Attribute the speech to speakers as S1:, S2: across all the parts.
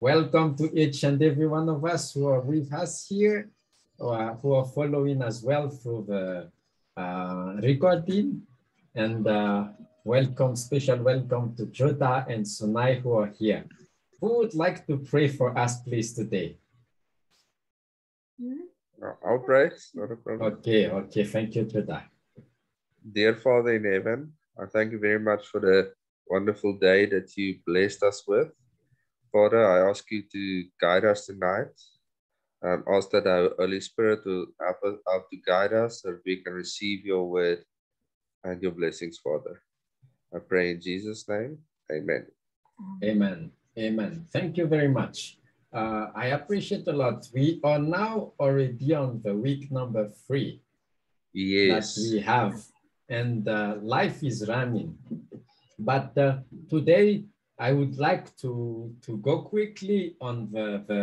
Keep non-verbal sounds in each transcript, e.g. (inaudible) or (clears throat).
S1: Welcome to each and every one of us who are with us here, or who are following as well through the uh, recording. And uh, welcome, special welcome to Judah and Sunai who are here. Who would like to pray for us, please, today?
S2: I'll pray, not a problem.
S1: Okay, okay, thank you, Judah.
S2: Dear Father in heaven, I thank you very much for the wonderful day that you blessed us with. Father, I ask you to guide us tonight. Um, ask that our Holy Spirit will help, us, help to guide us so we can receive your word and your blessings, Father. I pray in Jesus' name. Amen.
S1: Amen. Amen. Thank you very much. Uh, I appreciate a lot. We are now already on the week number three
S2: Yes.
S1: that we have, and uh, life is running. But uh, today, I would like to, to go quickly on the, the,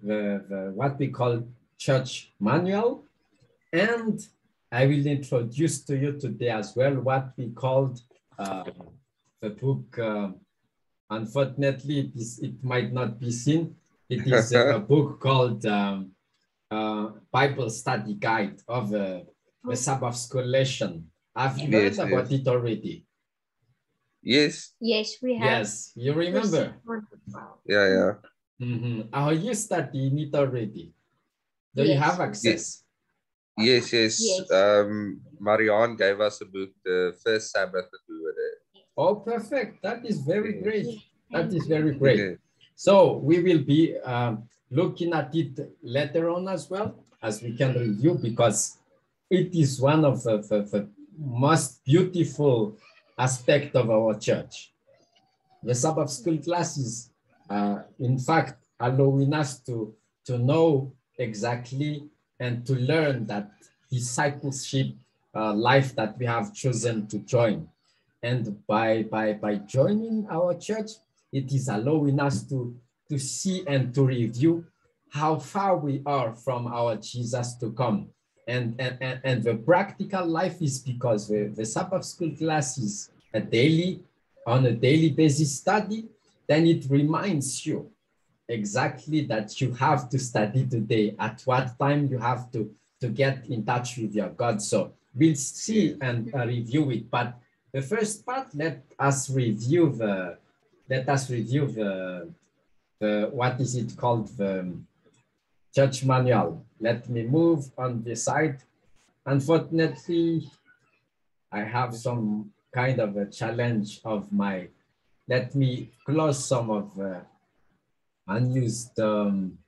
S1: the, the what we call church manual, and I will introduce to you today as well what we called uh, the book. um unfortunately, it, is, it might not be seen. It is a, a (laughs) book called um, uh, Bible Study Guide of the, the Sabbath School lesson. Have you heard
S2: Yes,
S1: about it already?
S2: Yes.
S3: Yes, we have.
S1: Yes, you remember.
S2: Yeah, yeah.
S1: Mhm. Are you studying it already? Do you have access?
S2: Yes, yes.
S3: Yes.
S2: Um, Marianne gave us a book the first Sabbath that we were there.
S1: Oh, perfect. That is very
S2: Yes.
S1: great. That is very great.
S2: Yeah.
S1: So we will be um, looking at it later on as well as we can review because it is one of the, the, the most beautiful aspect of our church. The Sabbath school classes, uh, in fact, allowing us to, to know exactly and to learn that discipleship uh, life that we have chosen to join. And by, by, by joining our church, it is allowing us to, to see and to review how far we are from our Jesus to come. And, and, and, and the practical life is because the, the Sabbath school class is a daily, on a daily basis study, then it reminds you exactly that you have to study today, at what time you have to, to get in touch with your God. So we'll see and uh, review it. But the first part, let us review the, let us review the, the what is it called, the church manual. Let me move on the side. Unfortunately, I have some kind of a challenge of my, let me close some of the unused um,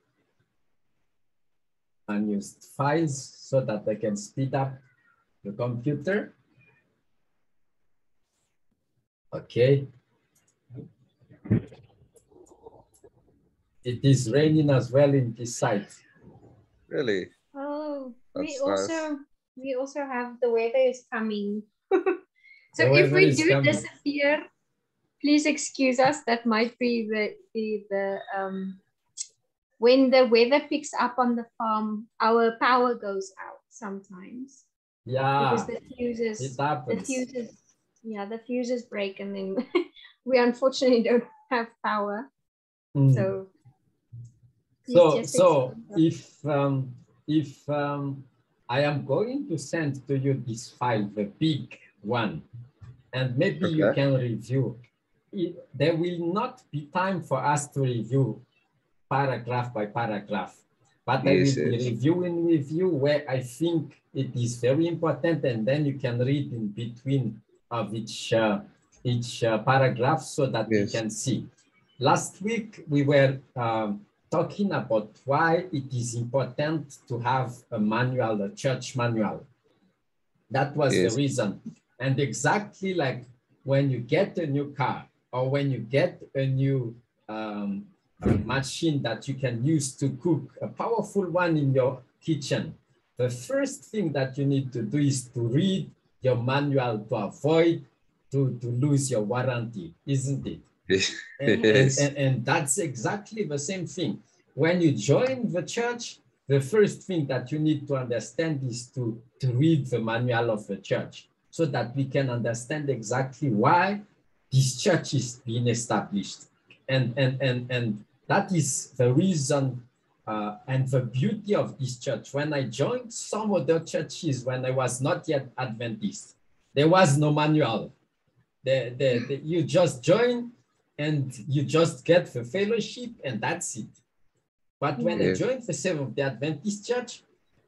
S1: unused files so that I can speed up the computer. Okay. It is raining as well in this site.
S2: Really?
S3: Oh, we
S2: That's
S3: also we also have the weather is coming. (laughs) so if we do
S1: coming.
S3: disappear, please excuse us. That might be the the, the um when the weather picks up on the farm, our power goes out sometimes
S1: Yeah,
S3: because the fuses
S1: it
S3: the fuses yeah the fuses break and then (laughs) we unfortunately don't have power.
S1: Mm.
S3: So
S1: So, so if um, if um, I am going to send to you this file, the big one, and maybe you can review. It, there will not be time for us to review paragraph by paragraph, but I
S2: Yes,
S1: will be
S2: yes.
S1: reviewing with you where I think it is very important, and then you can read in between of each uh, each uh, paragraph so that we can see. Last week we were um, talking about why it is important to have a manual, a church manual. That was
S2: Yes.
S1: the reason. And exactly like when you get a new car or when you get a new um, machine that you can use to cook, a powerful one in your kitchen, the first thing that you need to do is to read your manual to avoid to, to lose your warranty, isn't it? (laughs)
S2: Yes.
S1: And, and-
S2: Yes.
S1: and, and that's exactly the same thing. When you join the church, the first thing that you need to understand is to, to read the manual of the church so that we can understand exactly why this church is being established. And, and, and, and that is the reason uh, and the beauty of this church. When I joined some other churches when I was not yet Adventist, there was no manual. The, the, the, you just join and you just get the fellowship and that's it. But when yeah. I joined the Seventh-day Adventist Church,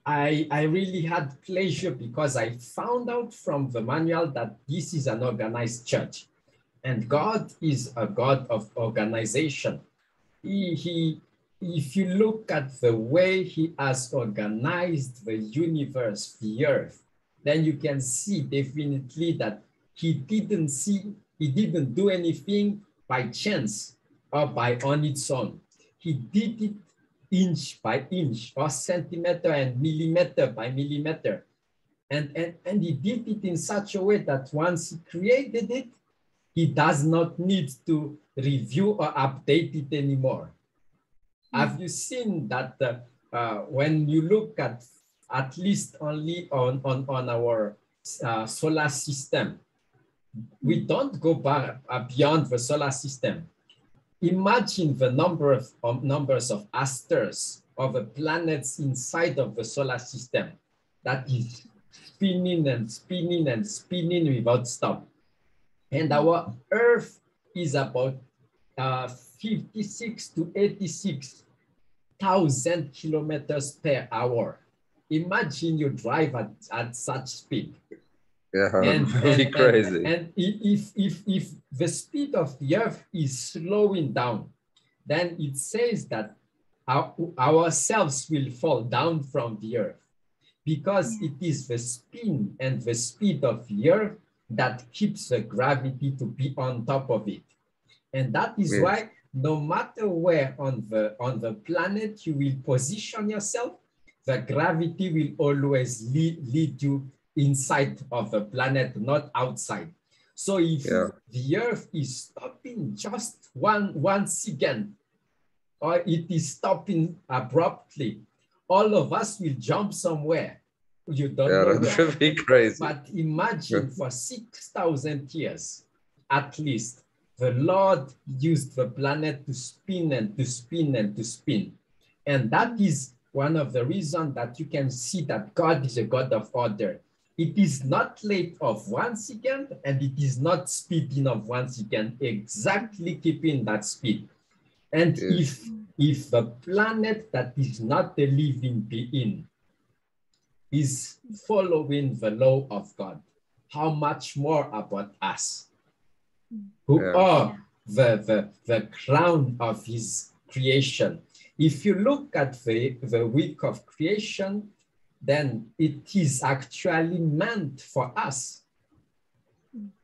S1: I, I really had pleasure because I found out from the manual that this is an organized church. And God is a God of organization. He, he, if you look at the way he has organized the universe, the earth, then you can see definitely that he didn't see, he didn't do anything by chance or by on its own. He did it inch by inch or centimeter and millimeter by millimeter. And, and, and he did it in such a way that once he created it, he does not need to review or update it anymore. Have you seen that uh, uh, when you look at at least only on, on, on our uh, solar system, we don't go back, uh, beyond the solar system. Imagine the number of, of numbers of asters of the planets inside of the solar system that is spinning and spinning and spinning without stop. And our Earth is about uh, 56 to 86 thousand kilometers per hour. Imagine you drive at, at such speed.
S2: Yeah, (laughs) and, and, crazy.
S1: And, and, if, if, if the speed of the earth is slowing down, then it says that our, ourselves will fall down from the earth because it is the spin and the speed of the earth that keeps the gravity to be on top of it. And that is yes. why no matter where on the, on the planet you will position yourself, the gravity will always lead, lead you inside of the planet, not outside. So if yeah. the earth is stopping just one, one second, or it is stopping abruptly, all of us will jump somewhere. You don't
S2: yeah,
S1: know
S2: that should be crazy.
S1: But imagine for 6,000 years, at least, the Lord used the planet to spin and to spin and to spin. And that is one of the reasons that you can see that God is a God of order. It is not late of one second and it is not speeding of one second, exactly keeping that speed. And yes. if, if the planet that is not a living being is following the law of God, how much more about us? who yeah. are the, the, the crown of his creation. If you look at the, the week of creation, then it is actually meant for us.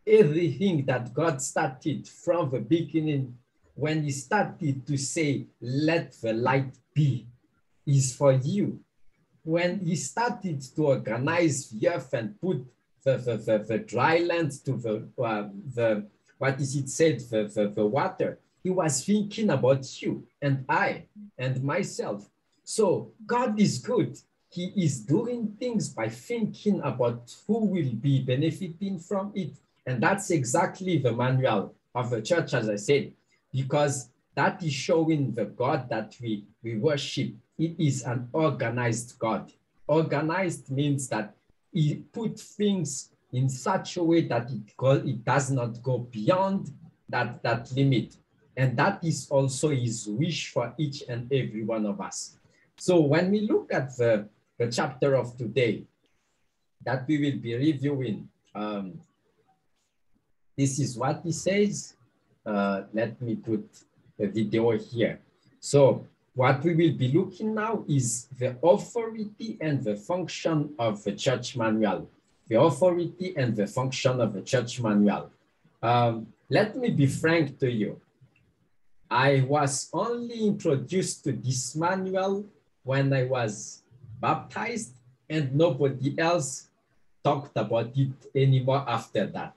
S1: Everything that God started from the beginning, when he started to say, let the light be, is for you. When he started to organize the earth and put the, the, the, the dry land to the, uh, the what is it said, the, the, the water. He was thinking about you and I and myself. So God is good. He is doing things by thinking about who will be benefiting from it. And that's exactly the manual of the church, as I said, because that is showing the God that we, we worship. It is an organized God. Organized means that he put things in such a way that it, go, it does not go beyond that, that limit. And that is also his wish for each and every one of us. So when we look at the, the chapter of today that we will be reviewing, um, this is what he says. Uh, let me put the video here. So what we will be looking now is the authority and the function of the church manual the authority and the function of the church manual. Um, let me be frank to you. I was only introduced to this manual when I was baptized and nobody else talked about it anymore after that.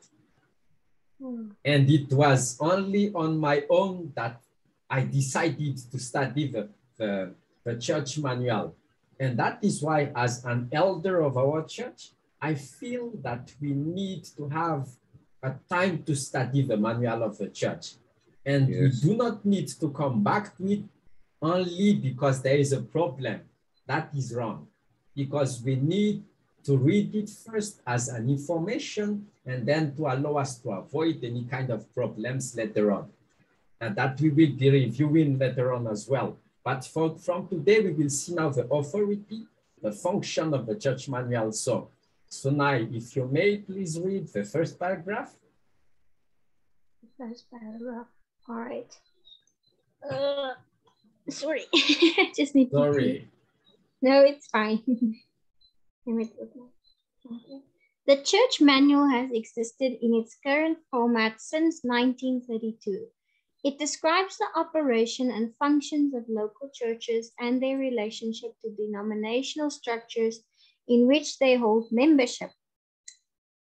S1: Hmm. And it was only on my own that I decided to study the, the, the church manual. And that is why as an elder of our church, I feel that we need to have a time to study the manual of the church. And
S2: Yes.
S1: we do not need to come back to it only because there is a problem. That is wrong. Because we need to read it first as an information and then to allow us to avoid any kind of problems later on. And that we will be reviewing later on as well. But for, from today, we will see now the authority, the function of the church manual. So, so now, if you may, please read the first paragraph.
S3: First paragraph. All right. Uh, sorry. (laughs) Just need to.
S1: Sorry.
S3: No, it's fine. (laughs) The church manual has existed in its current format since 1932. It describes the operation and functions of local churches and their relationship to denominational structures in which they hold membership.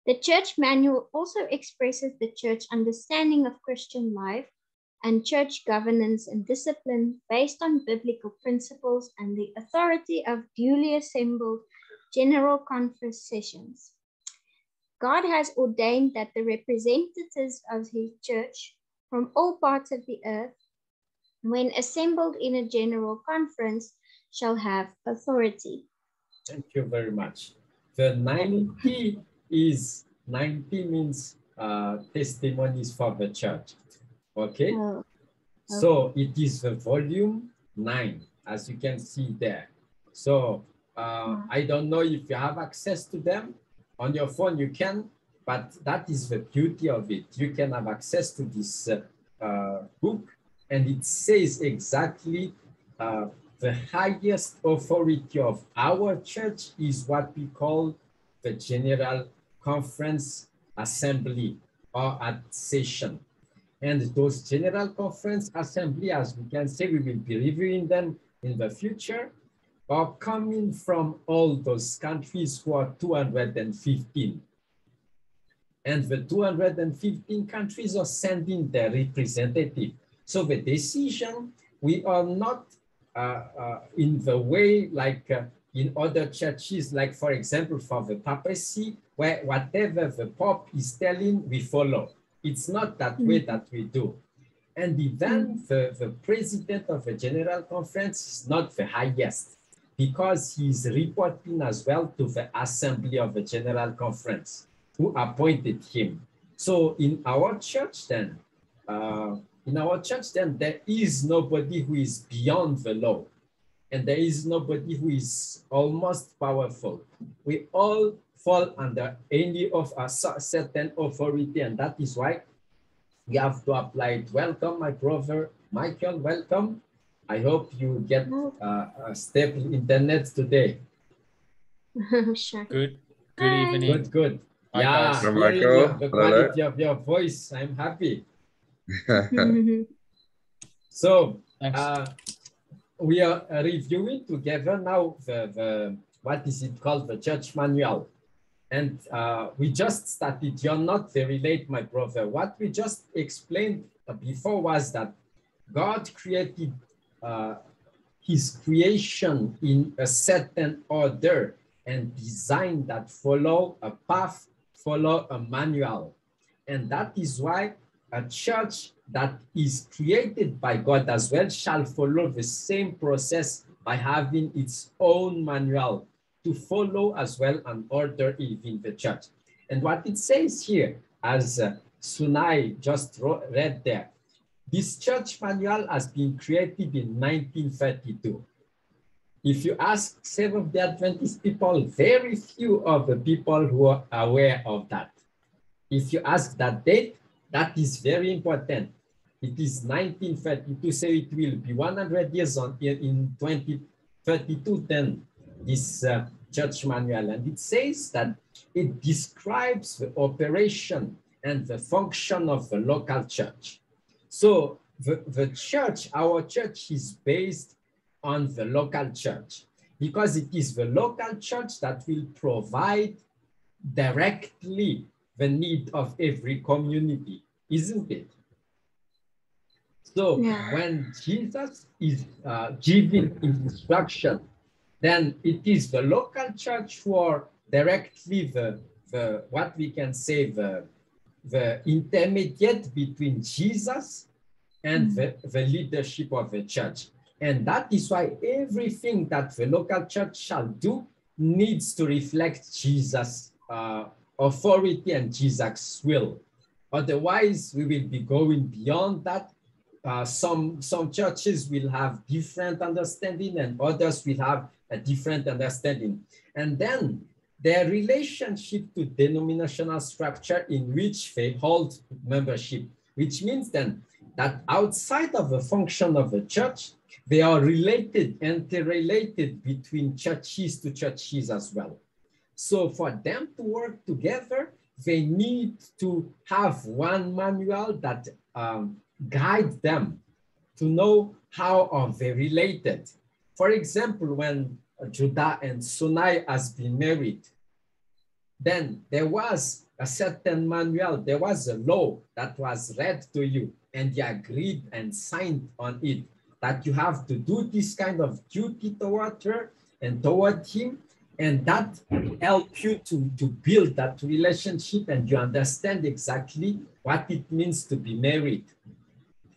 S3: The church manual also expresses the church understanding of Christian life and church governance and discipline based on biblical principles and the authority of duly assembled general conference sessions. God has ordained that the representatives of his church from all parts of the earth, when assembled in a general conference, shall have authority.
S1: Thank you very much. The 90 is 90 means uh, testimonies for the church. Okay.
S3: Oh,
S1: So it is the volume nine, as you can see there. So uh, I don't know if you have access to them on your phone, you can, but that is the beauty of it. You can have access to this uh, uh, book and it says exactly uh, the highest authority of our church is what we call the General Conference Assembly or at session. And those General Conference Assembly, as we can say, we will be reviewing them in the future, are coming from all those countries who are 215. And the 215 countries are sending their representative. So the decision, we are not uh, uh, in the way like uh, in other churches, like for example, for the papacy, where whatever the Pope is telling, we follow. It's not that way that we do. And even the, the president of a General Conference is not the highest because he is reporting as well to the Assembly of the General Conference who appointed him. So in our church then, uh, in our church then, there is nobody who is beyond the law. And there is nobody who is almost powerful. We all fall under any of a certain authority, and that is why we have to apply it. Welcome, my brother Michael. Welcome. I hope you get uh, a stable internet today. (laughs)
S3: sure.
S4: Good. Good
S3: Hi.
S4: evening.
S1: Good, good.
S4: Hi,
S1: yeah,
S4: guys.
S2: Hello, Michael.
S1: your- the
S2: Hello.
S1: quality of your voice, I'm happy. (laughs) So uh, we are reviewing together now the, the what is it called the church manual and uh, we just started you're not very late my brother. What we just explained uh, before was that god created uh, his creation in a certain order and design that follow a path follow a manual. And that is why a church that is created by God as well shall follow the same process by having its own manual to follow as well and order in the church. And what it says here, as uh, Sunai just wrote, read there, this church manual has been created in 1932. If you ask Seventh-day Adventist people, very few of the people who are aware of that. If you ask that date, that is very important. It is 1932, so it will be 100 years on in 2032 then, this uh, church manual. And it says that it describes the operation and the function of the local church. So the, the church, our church is based on the local church because it is the local church that will provide directly the need of every community, isn't it? So
S3: Yeah.
S1: when Jesus is uh, giving instruction, then it is the local church who are directly the, the what we can say the, the intermediate between Jesus and the, the leadership of the church. And that is why everything that the local church shall do needs to reflect Jesus' uh, authority and Jesus' will. Otherwise, we will be going beyond that. Uh, some, some churches will have different understanding and others will have a different understanding. And then their relationship to denominational structure in which they hold membership, which means then that outside of the function of the church, they are related, and interrelated between churches to churches as well. So for them to work together, they need to have one manual that um, guide them to know how are they related. For example, when Judah and Sunai has been married, then there was a certain manual, there was a law that was read to you and you agreed and signed on it that you have to do this kind of duty toward her and toward him and that help you to, to build that relationship and you understand exactly what it means to be married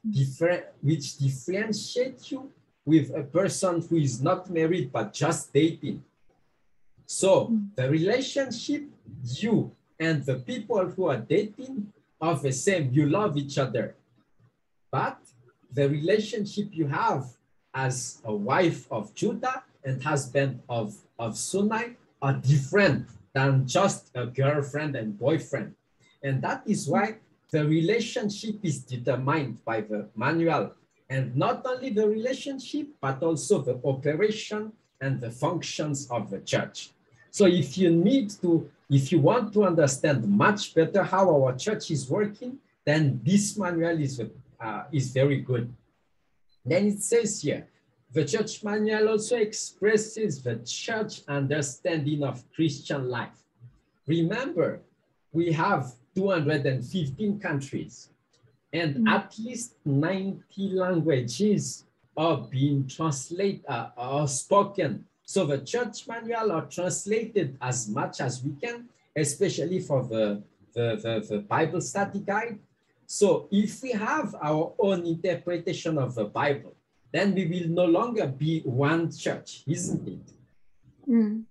S1: different which differentiate you with a person who is not married but just dating. So mm. the relationship you and the people who are dating are the same. You love each other. But the relationship you have as a wife of judah and husband of of Sunai are different than just a girlfriend and boyfriend. And that is why the relationship is determined by the manual and not only the relationship, but also the operation and the functions of the church. So if you need to, if you want to understand much better how our church is working, then this manual is, uh, is very good. Then it says here, the church manual also expresses the church understanding of Christian life. Remember, we have 215 countries and mm. at least 90 languages are being translated uh, or spoken. So the church manual are translated as much as we can, especially for the, the, the, the Bible study guide. So if we have our own interpretation of the Bible, then we will no longer be one church, isn't it? Mm.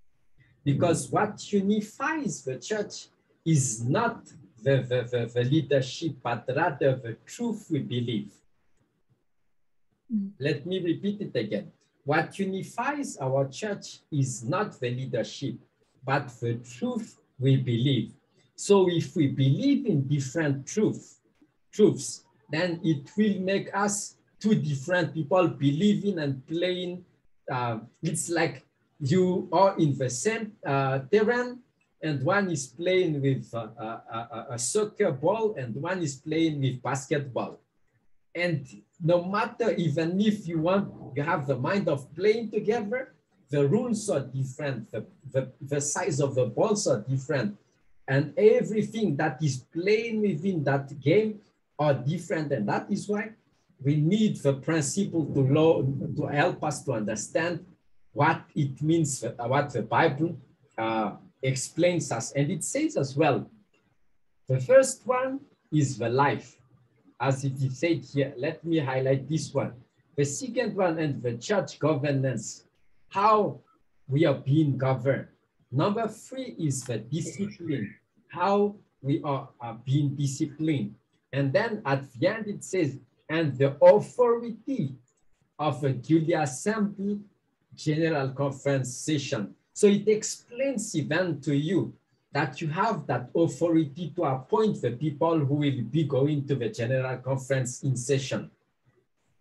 S1: Because what unifies the church is not the, the, the, the leadership, but rather the truth we believe. Mm. Let me repeat it again. What unifies our church is not the leadership, but the truth we believe. So if we believe in different truth, truths, then it will make us two different people believing and playing. Uh, it's like you are in the same uh, terrain and one is playing with a, a, a, soccer ball and one is playing with basketball. And no matter, even if you want, you have the mind of playing together, the rules are different, the, the, the size of the balls are different, and everything that is playing within that game are different. And that is why we need the principle to, law, to help us to understand what it means, uh, what the Bible uh, explains us. And it says as well, the first one is the life. As it is said here, let me highlight this one. The second one and the church governance, how we are being governed. Number three is the discipline, how we are, are being disciplined. And then at the end it says and the authority of a duly assembled general conference session. So it explains even to you that you have that authority to appoint the people who will be going to the general conference in session.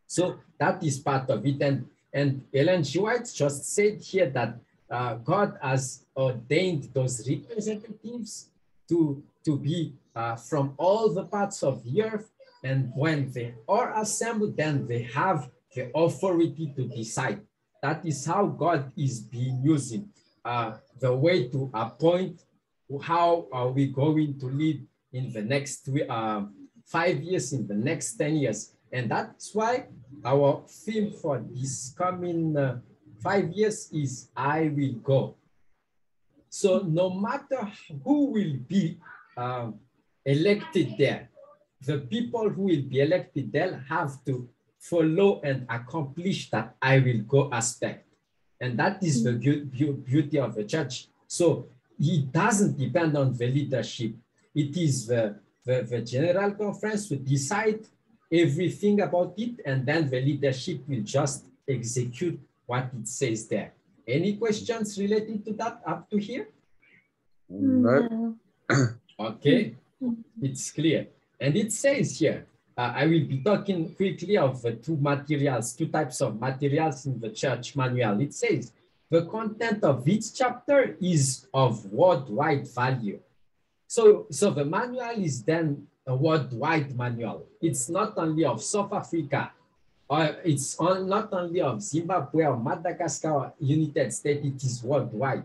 S1: So that is part of it. And, and Ellen G. White just said here that uh, God has ordained those representatives to, to be uh, from all the parts of the earth and when they are assembled, then they have the authority to decide. That is how God is being using uh, the way to appoint how are we going to lead in the next uh, five years, in the next 10 years. And that's why our theme for this coming uh, five years is I will go. So no matter who will be uh, elected there, the people who will be elected, they'll have to follow and accomplish that I will go aspect. And that is the beauty of the church. So it doesn't depend on the leadership. It is the, the, the general conference to decide everything about it, and then the leadership will just execute what it says there. Any questions related to that up to here?
S2: No. (clears throat)
S1: okay, it's clear. And it says here, uh, I will be talking quickly of uh, two materials, two types of materials in the church manual. It says, the content of each chapter is of worldwide value. So, so the manual is then a worldwide manual. It's not only of South Africa, or it's on, not only of Zimbabwe or Madagascar or United States, it is worldwide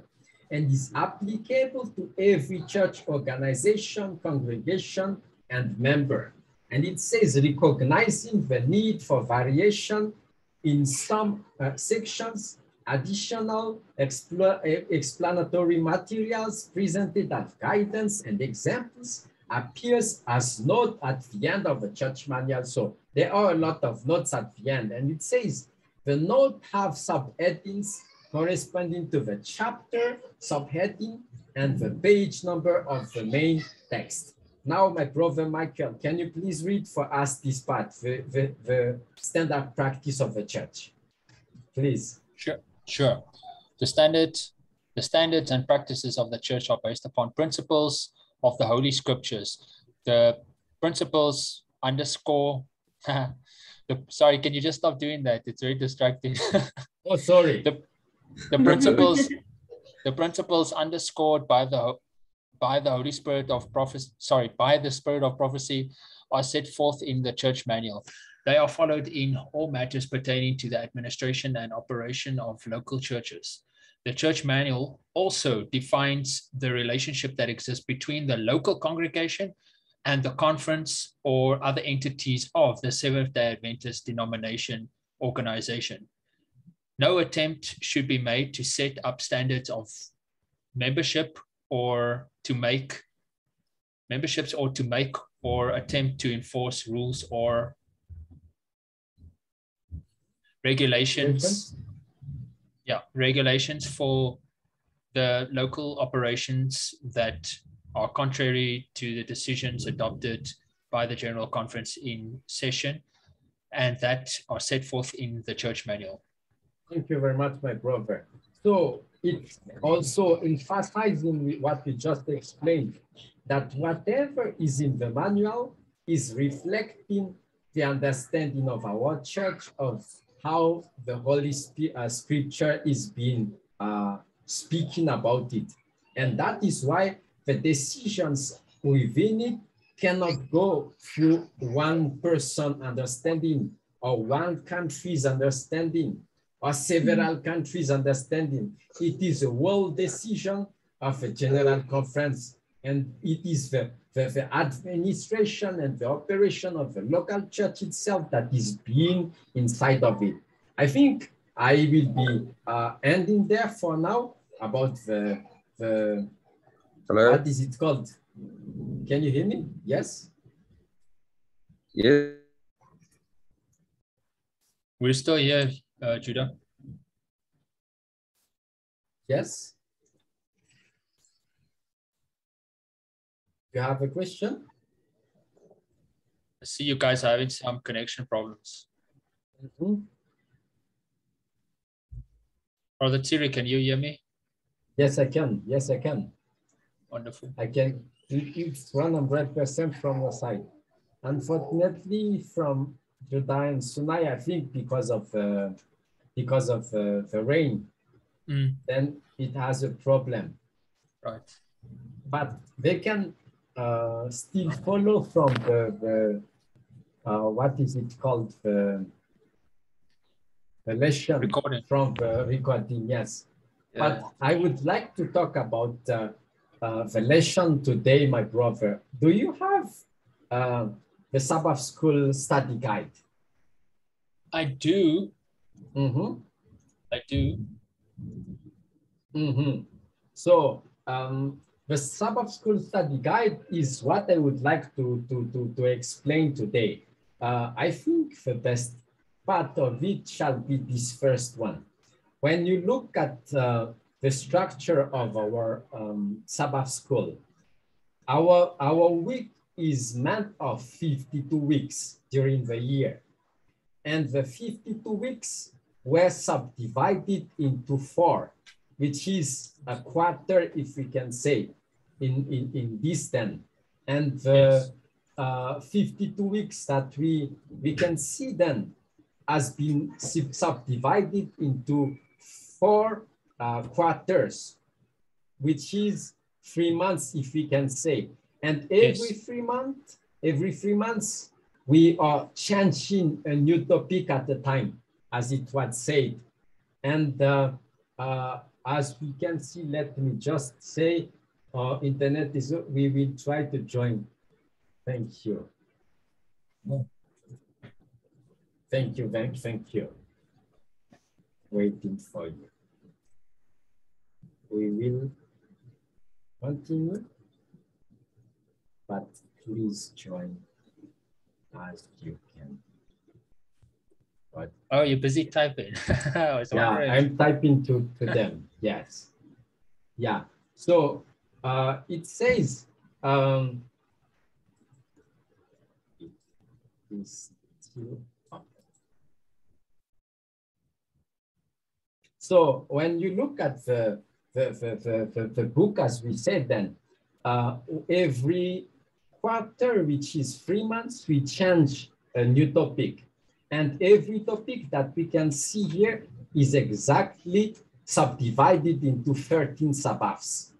S1: and is applicable to every church organization, congregation, and member. And it says recognizing the need for variation in some uh, sections, additional explanatory materials presented as guidance and examples appears as note at the end of the church manual. So there are a lot of notes at the end and it says the note have subheadings corresponding to the chapter, subheading, and the page number of the main text. Now, my brother Michael, can you please read for us this part, the, the, the standard practice of the church? Please.
S4: Sure, sure. The standard, the standards and practices of the church are based upon principles of the Holy Scriptures. The principles underscore (laughs) the, sorry, can you just stop doing that? It's very distracting. (laughs)
S1: oh, sorry.
S4: The, the principles, the principles underscored by the by the Holy Spirit of prophecy, sorry, by the Spirit of prophecy, are set forth in the church manual. They are followed in all matters pertaining to the administration and operation of local churches. The church manual also defines the relationship that exists between the local congregation and the conference or other entities of the Seventh day Adventist denomination organization. No attempt should be made to set up standards of membership or to make memberships or to make or attempt to enforce rules or regulations. Yeah, regulations for the local operations that are contrary to the decisions adopted by the General Conference in session and that are set forth in the church manual.
S1: Thank you very much, my brother. So it's also emphasizing what we just explained, that whatever is in the manual is reflecting the understanding of our church of how the Holy Spirit, uh, Scripture is being uh, speaking about it. And that is why the decisions within it cannot go through one person understanding or one country's understanding or several countries understanding. It is a world decision of a general conference and it is the, the, the, administration and the operation of the local church itself that is being inside of it. I think I will be uh, ending there for now about the, the
S2: Hello?
S1: what is it called? Can you hear me? Yes?
S2: Yeah.
S4: We're still here, uh, Judah.
S1: Yes? You have a question?
S4: I see you guys having some connection problems.
S1: Mm -hmm.
S4: Brother Tsiry, can you hear me?
S1: Yes, I can. Yes, I can.
S4: Wonderful.
S1: I can. It's 100% from your side. Unfortunately, from Judah and Sunai, I think because of uh, because of uh, the rain,
S4: mm.
S1: then it has a problem.
S4: Right.
S1: But they can uh, still follow from the, the uh, what is it called the, the lesson
S4: recording.
S1: from the recording. Yes. Yeah. But I would like to talk about uh, uh, the lesson today, my brother. Do you have uh, the Sabbath School study guide?
S4: I do.
S1: Mm-hmm.
S4: I do.
S1: Mm-hmm. So um, the Sabbath School Study Guide is what I would like to, to, to, to explain today. Uh, I think the best part of it shall be this first one. When you look at uh, the structure of our um, Sabbath School, our, our week is meant of 52 weeks during the year. And the 52 weeks were subdivided into four, which is a quarter, if we can say, in, in, in this then. And the uh, 52 weeks that we, we can see then has been subdivided into four uh, quarters, which is three months, if we can say. And every yes. three months, every three months, we are changing a new topic at the time, as it was said. And uh, uh, as we can see, let me just say, uh, internet is, we will try to join. Thank you. Thank you, thank, thank you. Waiting for you. We will continue, but please join as you can.
S4: But, oh, you're busy typing. (laughs)
S1: yeah, I'm typing to, to them, yes. Yeah, so uh, it says, um, it is still up. So when you look at the, the, the, the, the, book, as we said then, uh, every quarter, which is three months, we change a new topic. And every topic that we can see here is exactly subdivided into 13 Sabbaths.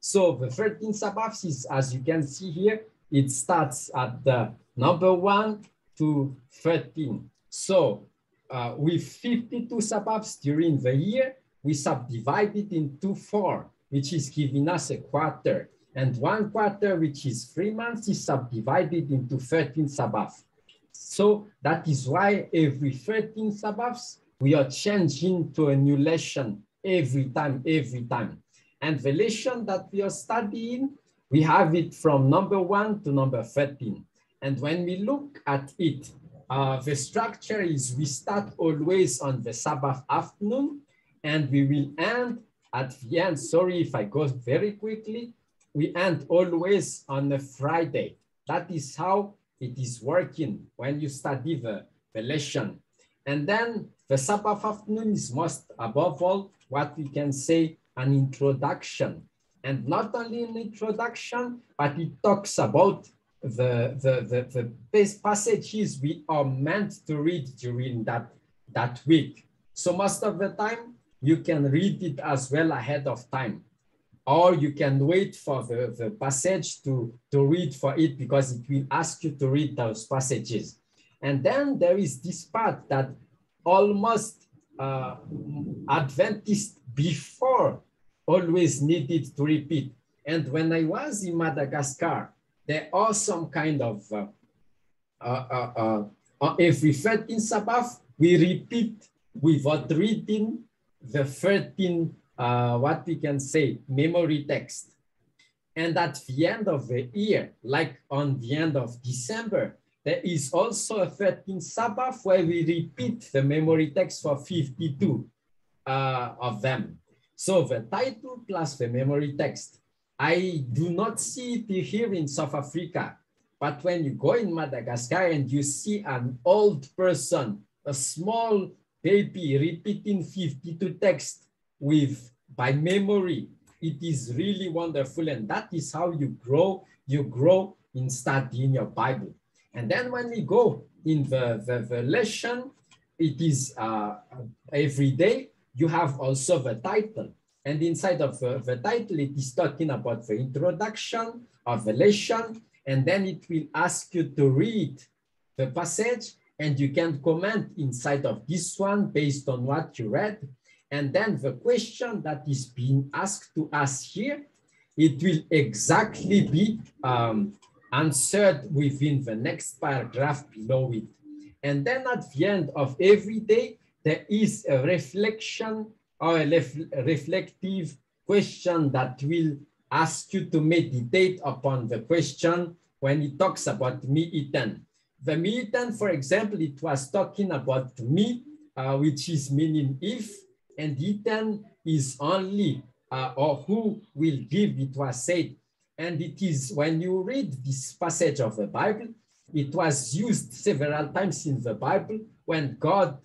S1: So the 13 Sabbaths is, as you can see here, it starts at the number one to 13. So uh, with 52 Sabbaths during the year, we subdivide it into four, which is giving us a quarter. And one quarter, which is three months, is subdivided into 13 Sabbaths. So that is why every 13 Sabbaths, we are changing to a new lesson every time, every time. And the lesson that we are studying, we have it from number one to number 13. And when we look at it, uh, the structure is we start always on the Sabbath afternoon and we will end at the end. Sorry if I go very quickly we end always on a Friday. That is how it is working when you study the, the lesson. And then the Sabbath afternoon is most above all what we can say an introduction. And not only an introduction, but it talks about the, the, the, the best passages we are meant to read during that, that week. So most of the time, you can read it as well ahead of time or you can wait for the, the passage to, to read for it because it will ask you to read those passages. And then there is this part that almost uh, Adventist before always needed to repeat. And when I was in Madagascar, there are some kind of, uh, uh, uh, uh every 13 Sabbath, we repeat without reading the 13 uh, what we can say, memory text. And at the end of the year, like on the end of December, there is also a 13 Sabbath where we repeat the memory text for 52 uh, of them. So the title plus the memory text. I do not see it here in South Africa, but when you go in Madagascar and you see an old person, a small baby repeating 52 texts, with by memory. It is really wonderful. And that is how you grow. You grow in studying your Bible. And then when we go in the, the, the lesson, it is uh, every day, you have also the title. And inside of the, the title, it is talking about the introduction of the lesson. And then it will ask you to read the passage and you can comment inside of this one based on what you read and then the question that is being asked to us here, it will exactly be um, answered within the next paragraph below it. And then at the end of every day, there is a reflection or a ref reflective question that will ask you to meditate upon the question when he talks about me eaten. The me eaten, for example, it was talking about me, uh, which is meaning if, and eaten is only uh, or who will give, it was said. And it is when you read this passage of the Bible, it was used several times in the Bible when God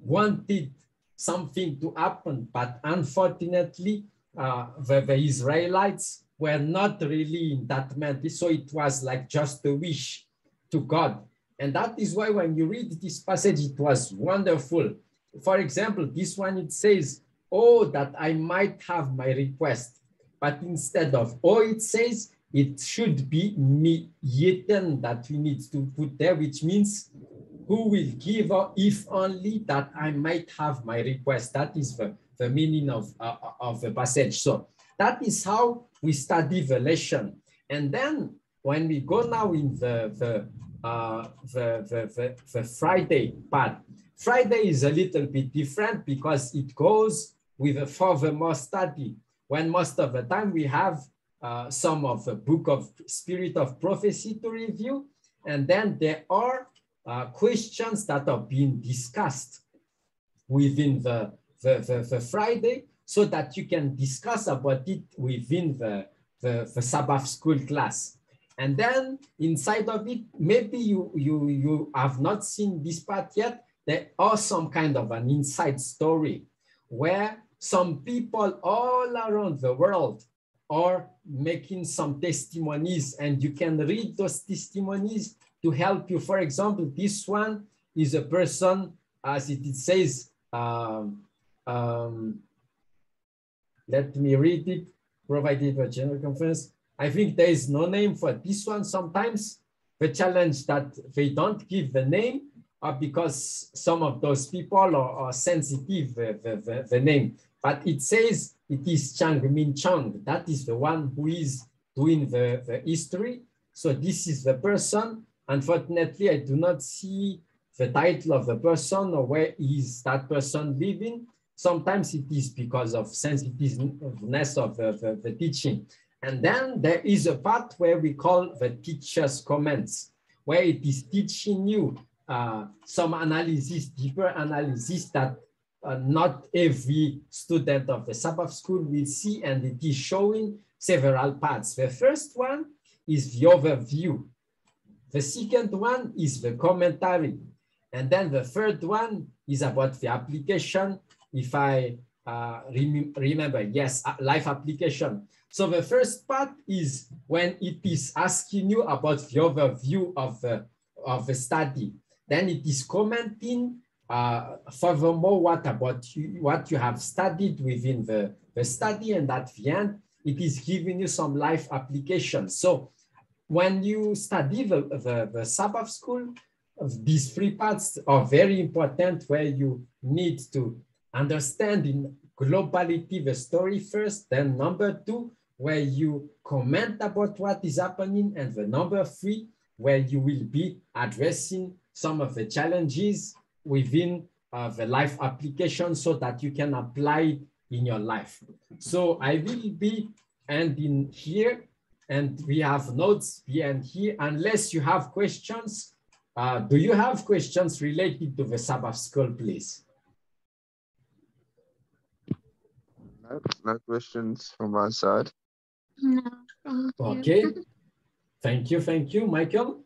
S1: wanted something to happen, but unfortunately, uh, the, the Israelites were not really in that mentality. So it was like just a wish to God. And that is why when you read this passage, it was wonderful. For example, this one, it says, oh, that I might have my request. But instead of oh, it says, it should be me yeten that we need to put there, which means who will give if only that I might have my request. That is the, the meaning of, uh, of the passage. So that is how we study the lesson. And then when we go now in the, the, uh, the, the, the, the Friday part, Friday is a little bit different because it goes with a furthermore study when most of the time we have uh, some of the book of spirit of prophecy to review and then there are uh, questions that are being discussed within the, the, the, the, Friday so that you can discuss about it within the, the, the Sabbath school class. And then inside of it, maybe you, you, you have not seen this part yet, there are some kind of an inside story where some people all around the world are making some testimonies and you can read those testimonies to help you. For example, this one is a person, as it says, um, um, let me read it, provided by general conference. I think there is no name for this one sometimes. The challenge that they don't give the name are because some of those people are, are sensitive, the, the, the, name. But it says it is Chang Min Chang. That is the one who is doing the, the history. So this is the person Unfortunately, I do not see the title of the person or where is that person living. Sometimes it is because of sensitiveness of the, the, the teaching. And then there is a part where we call the teacher's comments, where it is teaching you uh, some analysis, deeper analysis that uh, not every student of the Sabbath school will see, and it is showing several parts. The first one is the overview the second one is the commentary. And then the third one is about the application. If I uh, rem remember, yes, uh, life application. So the first part is when it is asking you about the overview of the, of the study. Then it is commenting uh, furthermore what about you, what you have studied within the, the study and at the end, it is giving you some life applications. So when you study the, the, the Sabbath school, these three parts are very important where you need to understand in globality the story first, then number two, where you comment about what is happening, and the number three, where you will be addressing some of the challenges within uh, the life application so that you can apply in your life. So I will be ending here and we have notes and here. Unless you have questions, uh, do you have questions related to the Sabbath school, please?
S2: No, no questions from my side.
S3: No, thank you.
S1: Okay. Thank you, thank you, Michael.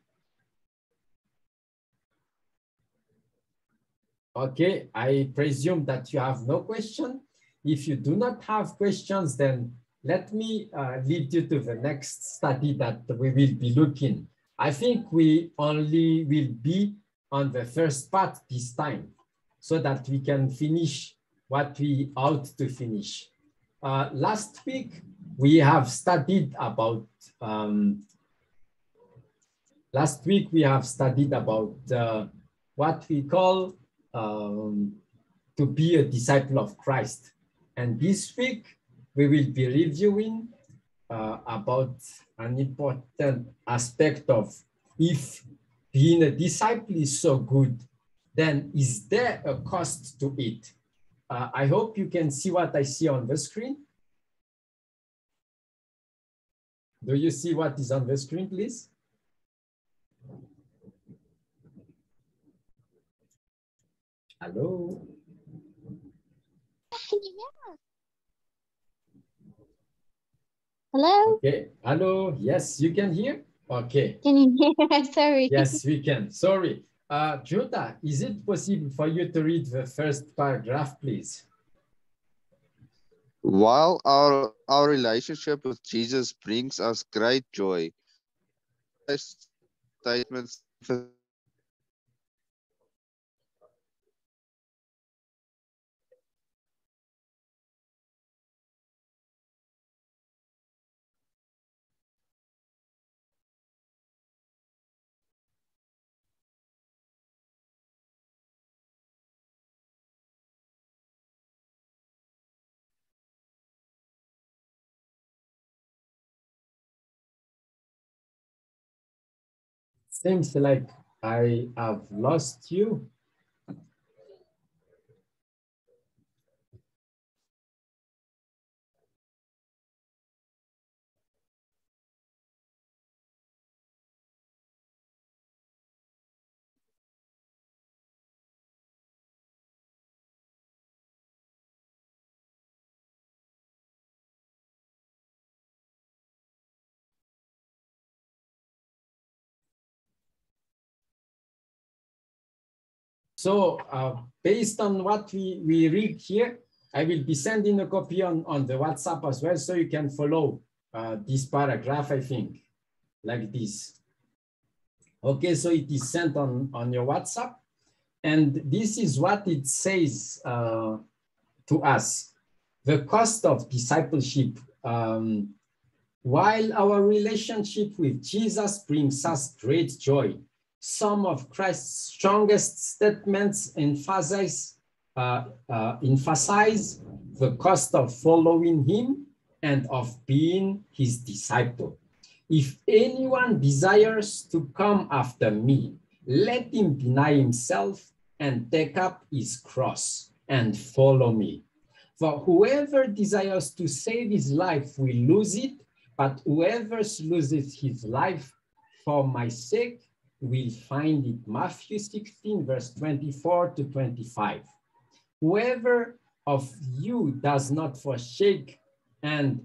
S1: Okay, I presume that you have no question. If you do not have questions, then let me uh, lead you to the next study that we will be looking. I think we only will be on the first part this time so that we can finish what we ought to finish. Uh, last week, we have studied about, um, last week we have studied about uh, what we call um, to be a disciple of Christ. And this week, we will be reviewing uh, about an important aspect of if being a disciple is so good, then is there a cost to it? Uh, I hope you can see what I see on the screen. Do you see what is on the screen, please? Hello?
S3: Hear? Hello?
S1: Okay. Hello? Yes, you can hear? Okay.
S3: Can you hear? (laughs) Sorry.
S1: Yes, we can. Sorry. Uh, Judah, is it possible for you to read the first paragraph, please?
S2: While our, our relationship with Jesus brings us great joy, statements
S1: Seems like I have lost you. So uh, based on what we, we read here, I will be sending a copy on, on the WhatsApp as well, so you can follow uh, this paragraph, I think, like this. Okay, so it is sent on, on your WhatsApp. And this is what it says uh, to us. The cost of discipleship. Um, while our relationship with Jesus brings us great joy, some of Christ's strongest statements emphasize, uh, uh, emphasize the cost of following him and of being his disciple. If anyone desires to come after me, let him deny himself and take up his cross and follow me. For whoever desires to save his life will lose it, but whoever loses his life for my sake will find it Matthew 16, verse 24 to 25. Whoever of you does not forsake and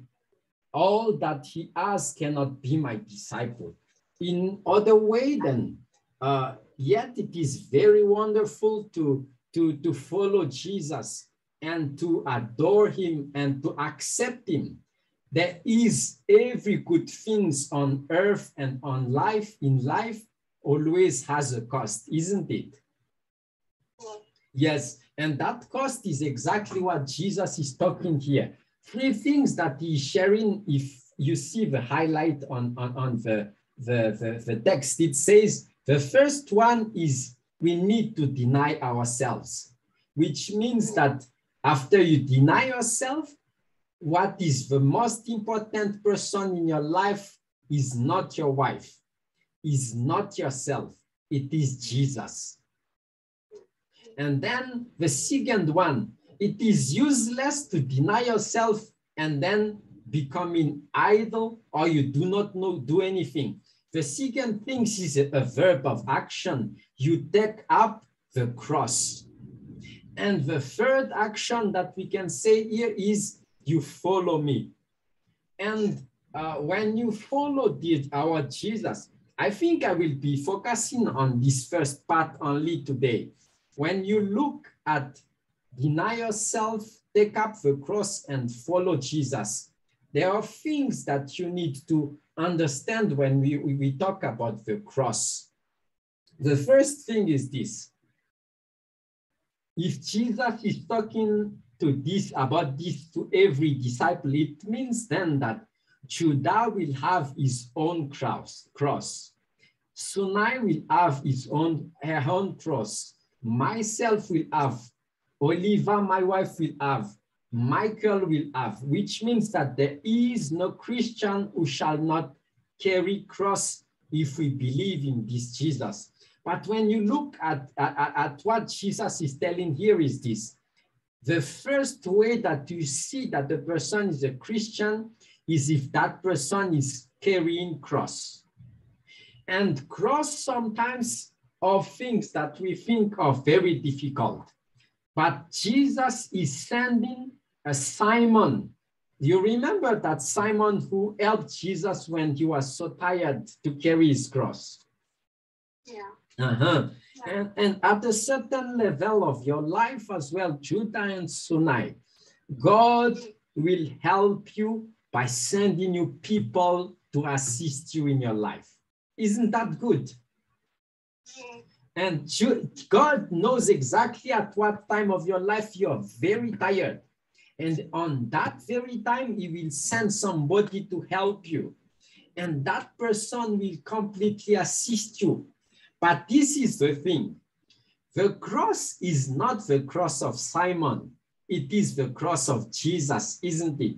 S1: all that he has cannot be my disciple. In other way then, uh, yet it is very wonderful to, to, to follow Jesus and to adore him and to accept him. There is every good things on earth and on life in life always has a cost, isn't it? Yes, and that cost is exactly what Jesus is talking here. Three things that he's sharing, if you see the highlight on, on, on the, the, the, the text, it says the first one is we need to deny ourselves, which means that after you deny yourself, what is the most important person in your life is not your wife, is not yourself, it is Jesus. And then the second one, it is useless to deny yourself and then becoming idle or you do not know, do anything. The second thing is a, a verb of action. You take up the cross. And the third action that we can say here is you follow me. And uh, when you follow the, our Jesus, I think I will be focusing on this first part only today. When you look at deny yourself, take up the cross and follow Jesus, there are things that you need to understand when we, we talk about the cross. The first thing is this. If Jesus is talking to this about this to every disciple, it means then that Judah will have his own cross. cross. Sunai will have his own, her own cross. Myself will have. Oliva, my wife, will have. Michael will have, which means that there is no Christian who shall not carry cross if we believe in this Jesus. But when you look at, at, at what Jesus is telling here is this. The first way that you see that the person is a Christian is if that person is carrying cross. And cross sometimes of things that we think are very difficult. But Jesus is sending a Simon. You remember that Simon who helped Jesus when he was so tired to carry his cross?
S3: Yeah.
S1: Uh-huh. And, and at a certain level of your life as well, Judah and Sunai, God will help you by sending you people to assist you in your life. Isn't that good? And God knows exactly at what time of your life you're very tired. And on that very time, He will send somebody to help you. And that person will completely assist you. But this is the thing the cross is not the cross of Simon, it is the cross of Jesus, isn't it?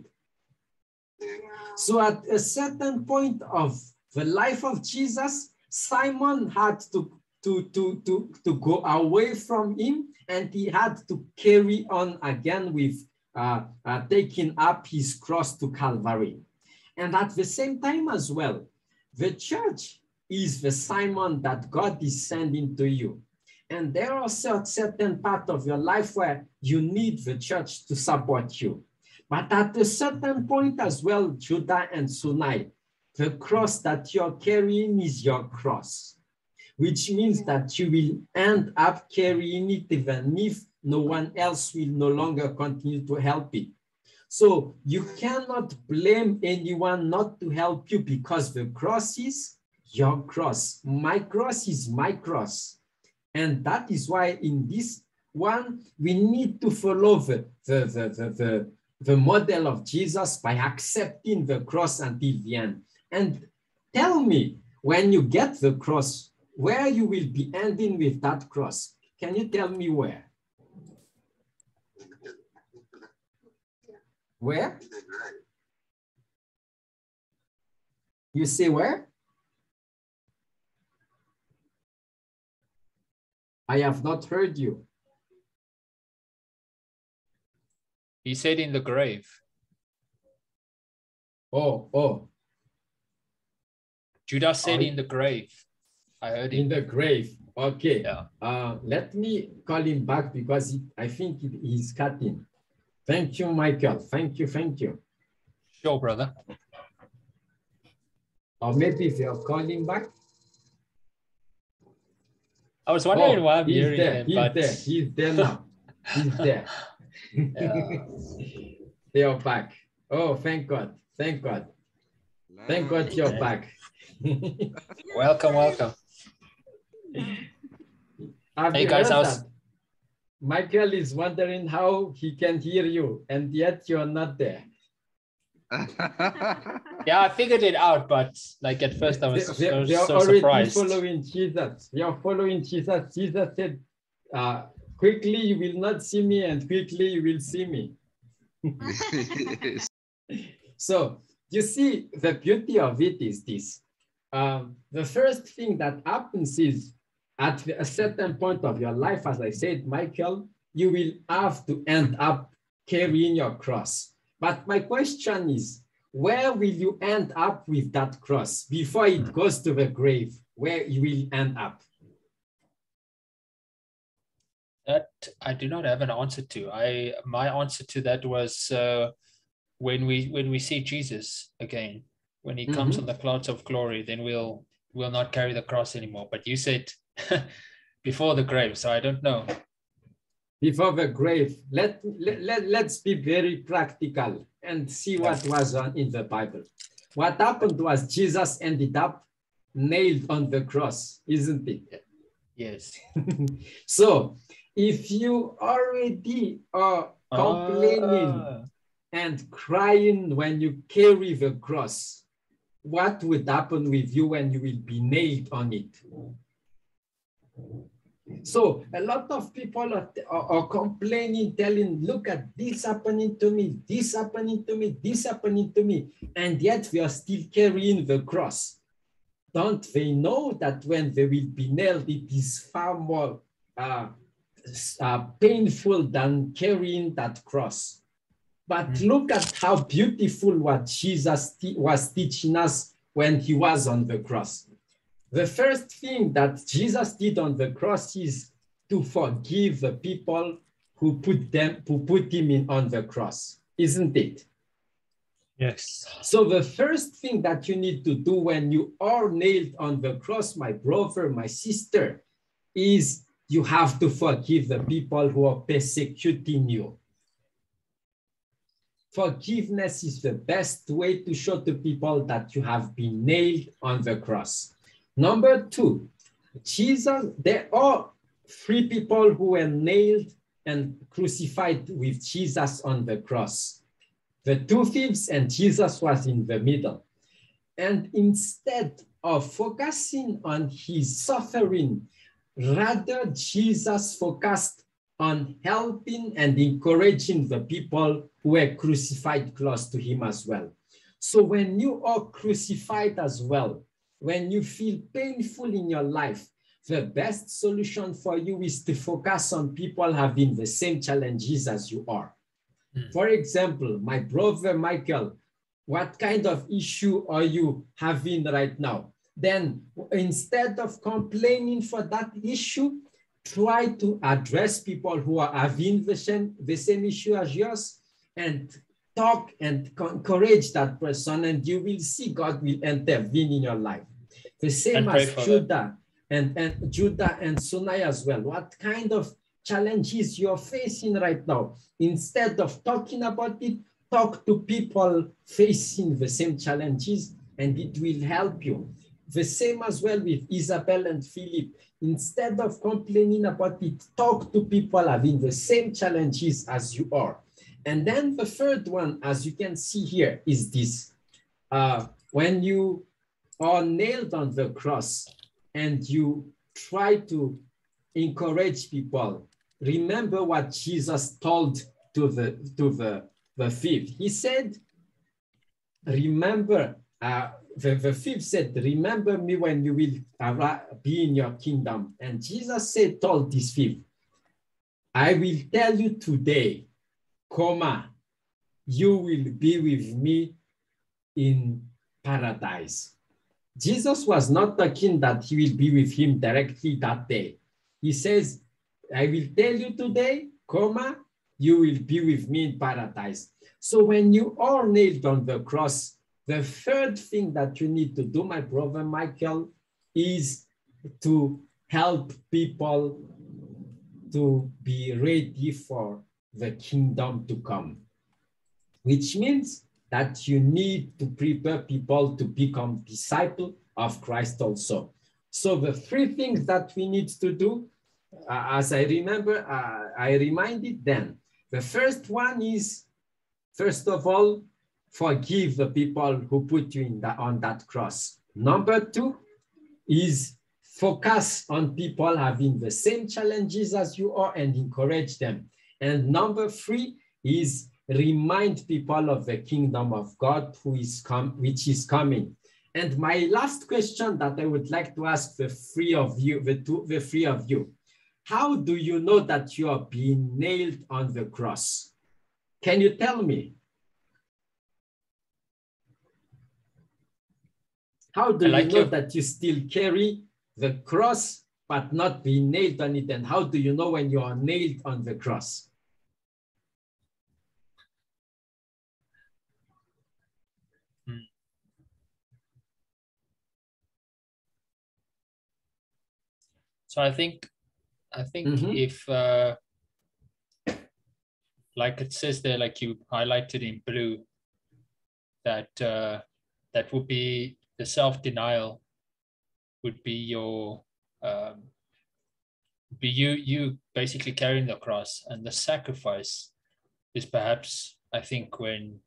S1: So at a certain point of the life of Jesus, Simon had to, to, to, to, to go away from him and he had to carry on again with uh, uh, taking up his cross to Calvary. And at the same time as well, the church is the Simon that God is sending to you. And there are certain part of your life where you need the church to support you. But at a certain point as well, Judah and Sunai, the cross that you're carrying is your cross, which means that you will end up carrying it even if no one else will no longer continue to help it. So you cannot blame anyone not to help you because the cross is your cross. My cross is my cross. And that is why in this one, we need to follow the, the, the, the, the, model of Jesus by accepting the cross until the end. And tell me, when you get the cross, where you will be ending with that cross. Can you tell me where? Where? You say where? I have not heard you.
S4: He said in the grave.
S1: Oh, oh.
S4: Judah said in the grave. I heard
S1: In
S4: him.
S1: the grave. Okay.
S4: Yeah.
S1: Uh, let me call him back because he, I think he- he's cutting. Thank you, Michael. Thank you, thank you.
S4: Sure, brother.
S1: Or maybe if you're calling back.
S4: I was wondering
S1: Oh,
S4: why I'm
S1: he's
S4: hearing
S1: there.
S4: him,
S1: He's
S4: but
S1: there. He's there now. He's there. (laughs)
S4: Yeah.
S1: they are back. Oh, thank God. Thank God. Thank God you're back. (laughs)
S4: welcome, welcome.
S1: Have
S4: Hey,
S1: you
S4: guys,
S1: heard
S4: I was-
S1: Michael is wondering how he can hear you, and yet you're not there. (laughs)
S4: Yeah, I figured it out, but like at first I was
S1: They-
S4: so,
S1: they, they are
S4: so
S1: already
S4: surprised.
S1: following Jesus. They are following Jesus. Jesus said, uh, quickly you will not see me, and quickly you will see me. (laughs) So you see, the beauty of it is this. Um, the first thing that happens is at a certain point of your life, as I said, Michael, you will have to end up carrying your cross. But my question is, where will you end up with that cross before it goes to the grave? Where you will end up?
S4: That I do not have an answer to. I my answer to that was uh, when we when we see Jesus again, when he comes
S1: Mhm.
S4: on the clouds of glory, then we'll we'll not carry the cross anymore. But you said (laughs) before the grave, so I don't know.
S1: Before the grave, let, let, let, let's be very practical and see what was on, in the Bible. What happened was Jesus ended up nailed on the cross, isn't it?
S4: Yes. (laughs)
S1: so if you already are complaining
S4: Ah,
S1: and crying when you carry the cross, what would happen with you when you will be nailed on it? So a lot of people are, are, are complaining, telling, look at this happening to me, this happening to me, this happening to me, and yet we are still carrying the cross. Don't they know that when they will be nailed, it is far more uh, uh, painful than carrying that cross? But
S4: Mm.
S1: look at how beautiful what Jesus was teaching us when he was on the cross. The first thing that Jesus did on the cross is to forgive the people who put them who put him in on the cross, isn't it?
S4: Yes.
S1: So the first thing that you need to do when you are nailed on the cross, my brother, my sister, is you have to forgive the people who are persecuting you. Forgiveness is the best way to show to people that you have been nailed on the cross. Number two, Jesus, there are three people who were nailed and crucified with Jesus on the cross. The two thieves and Jesus was in the middle. And instead of focusing on his suffering, rather Jesus focused on helping and encouraging the people who were crucified close to him as well. So when you are crucified as well, when you feel painful in your life, the best solution for you is to focus on people having the same challenges as you are. Mm. For example, my brother Michael, what kind of issue are you having right now? Then instead of complaining for that issue, try to address people who are having the same, the same issue as yours and talk and encourage that person and you will see God will intervene in your life. The same as Judah and, and Judah and Sunai as well. What kind of challenges you're facing right now. Instead of talking about it, talk to people facing the same challenges and it will help you. The same as well with Isabel and Philip. Instead of complaining about it, talk to people having the same challenges as you are. And then the third one, as you can see here, is this. Uh, when you are nailed on the cross and you try to encourage people remember what Jesus told to the to the, the thief. He said, remember, uh, the, the thief said, remember me when you will be in your kingdom. And Jesus said, told this thief, I will tell you today, comma, you will be with me in paradise. Jesus was not talking that he will be with him directly that day. He says, I will tell you today, comma, you will be with me in paradise. So when you are nailed on the cross, the third thing that you need to do, my brother Michael, is to help people to be ready for the kingdom to come, which means that you need to prepare people to become disciple of Christ also. So the three things that we need to do uh, as I remember, uh, I reminded them. The first one is, first of all, forgive the people who put you in on that cross. Number two is focus on people having the same challenges as you are and encourage them. And number three is remind people of the kingdom of God who is come, which is coming. And my last question that I would like to ask the three of you, the two, the three of you, how do you know that you are being nailed on the cross? Can you tell me? How do like you know that you still carry the cross but not being nailed on it? And how do you know when you are nailed on the cross?
S4: Hmm. So I think I think mm -hmm. if, uh, like it says there, like you highlighted in blue, that uh, that would be the self-denial would be your um, be you you basically carrying the cross and the sacrifice is perhaps I think when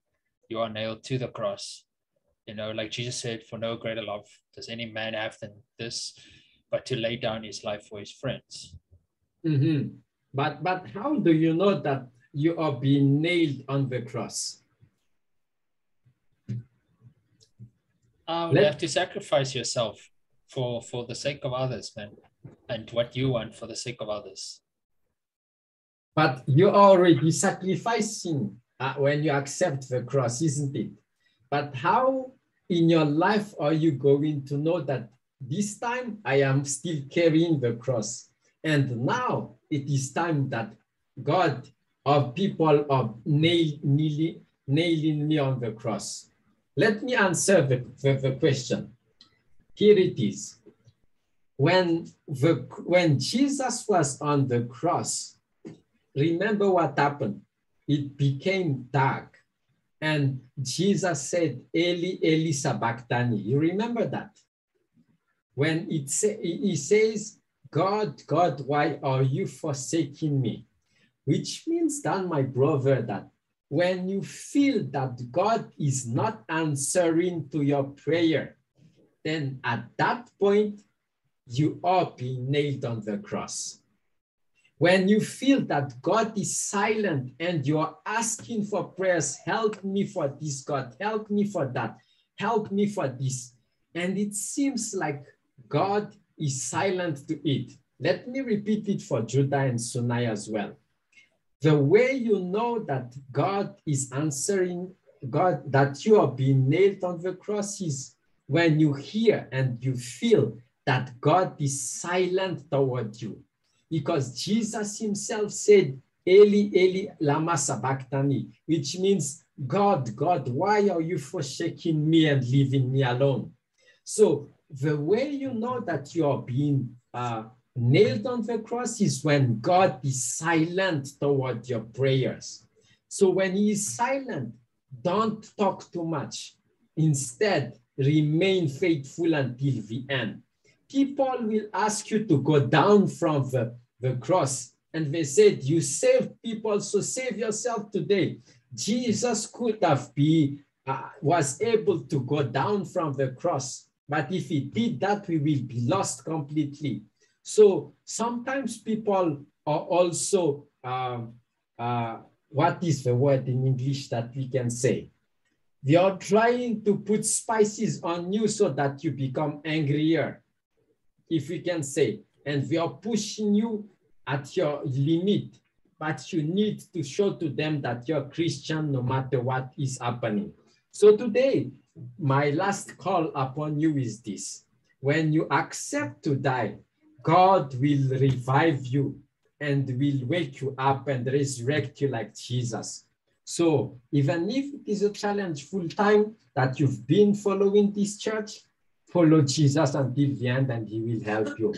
S4: you are nailed to the cross you know like Jesus said for no greater love does any man have than this but to lay down his life for his friends
S1: Mm -hmm. But but how do you know that you are being nailed on the cross?
S4: Um, you have to sacrifice yourself for for the sake of others, man, and what you want for the sake of others.
S1: But you're already sacrificing uh, when you accept the cross, isn't it? But how in your life are you going to know that this time I am still carrying the cross? And now it is time that God or people are nail, nailing, nailing me on the cross. Let me answer the, the, the question. Here it is. When, the, when Jesus was on the cross, remember what happened? It became dark. And Jesus said, Eli, Eli, sabachthani. You remember that? When it say, he says, God, God, why are you forsaking me? Which means that, my brother, that when you feel that God is not answering to your prayer, then at that point, you are being nailed on the cross. When you feel that God is silent and you are asking for prayers, help me for this, God, help me for that, help me for this. And it seems like God is silent to it. Let me repeat it for Judah and Sunai as well. The way you know that God is answering, God, that you are being nailed on the cross is when you hear and you feel that God is silent toward you. Because Jesus himself said, Eli, Eli, lama sabachthani, which means, God, God, why are you forsaking me and leaving me alone? So the way you know that you are being uh, nailed on the cross is when God is silent toward your prayers. So when he is silent, don't talk too much. Instead, remain faithful until the end. People will ask you to go down from the, the cross and they said, you saved people, so save yourself today. Jesus could have been, uh, was able to go down from the cross but if he did that, we will be lost completely. So sometimes people are also, um, uh, what is the word in English that we can say? They are trying to put spices on you so that you become angrier, if we can say. And they are pushing you at your limit, but you need to show to them that you're Christian no matter what is happening. So today, my last call upon you is this. When you accept to die, God will revive you and will wake you up and resurrect you like Jesus. So even if it is a challenge full time that you've been following this church, follow Jesus until the end and he will help you.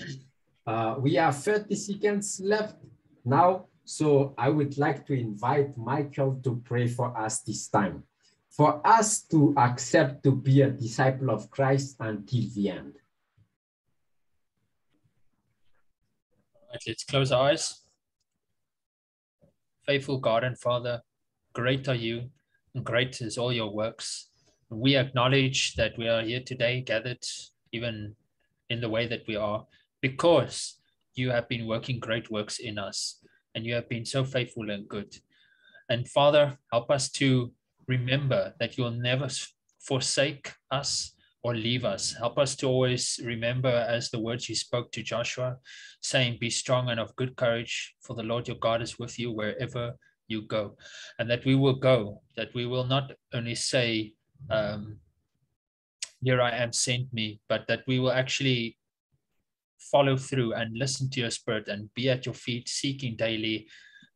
S1: Uh, we have 30 seconds left now. So I would like to invite Michael to pray for us this time for us to accept to be a disciple of Christ until the end.
S4: Right, let's close our eyes. Faithful God and Father, great are you, and great is all your works. We acknowledge that we are here today, gathered even in the way that we are, because you have been working great works in us, and you have been so faithful and good. And Father, help us to remember that you'll never forsake us or leave us. Help us to always remember, as the words you spoke to Joshua, saying, Be strong and of good courage, for the Lord your God is with you wherever you go. And that we will go, that we will not only say, um, Here I am, send me, but that we will actually follow through and listen to your spirit and be at your feet, seeking daily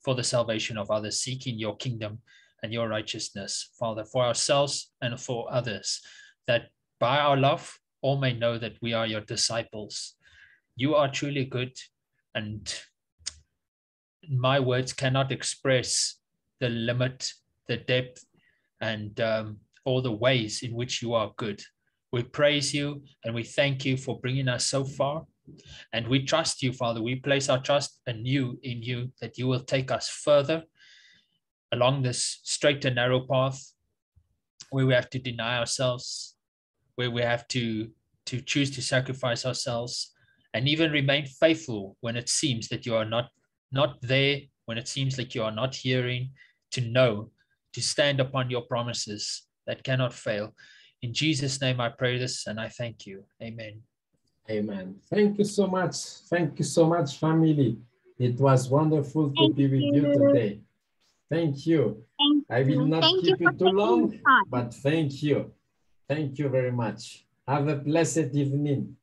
S4: for the salvation of others, seeking your kingdom and your righteousness, Father, for ourselves and for others, that by our love all may know that we are your disciples. You are truly good, and my words cannot express the limit, the depth, and um, all the ways in which you are good. We praise you and we thank you for bringing us so far. And we trust you, Father. We place our trust anew in you that you will take us further along this straight and narrow path where we have to deny ourselves, where we have to, to choose to sacrifice ourselves, and even remain faithful when it seems that you are not, not there, when it seems like you are not hearing, to know, to stand upon your promises that cannot fail. In Jesus' name, I pray this and I thank you. Amen.
S1: Amen. Thank you so much. Thank you so much, family. It was wonderful to thank be with you. you today. Thank you. Thank I will not thank keep you, too long, but thank you. Thank you very much. Have a blessed evening.